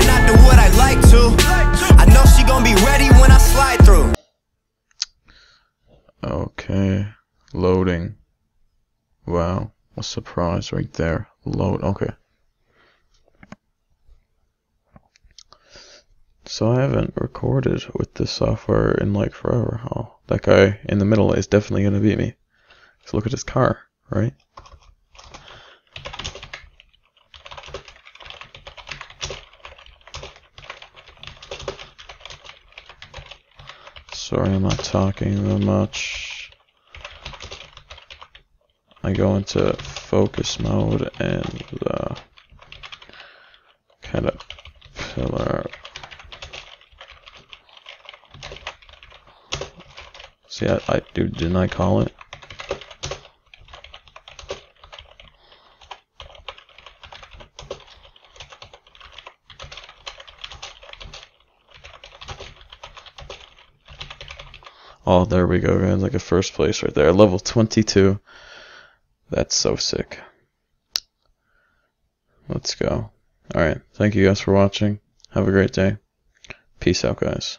not I like to. I know she gonna be ready when I slide through. Okay, loading. Wow, a surprise right there. Load, okay. So I haven't recorded with this software in like forever. Oh, that guy in the middle is definitely gonna beat me. So look at his car, right? Sorry, I'm not talking that much. I go into focus mode and uh, kind of pillar. See, I, I dude, didn't I call it? Oh, there we go, guys. Like a first place right there. Level 22. That's so sick. Let's go. Alright. Thank you guys for watching. Have a great day. Peace out, guys.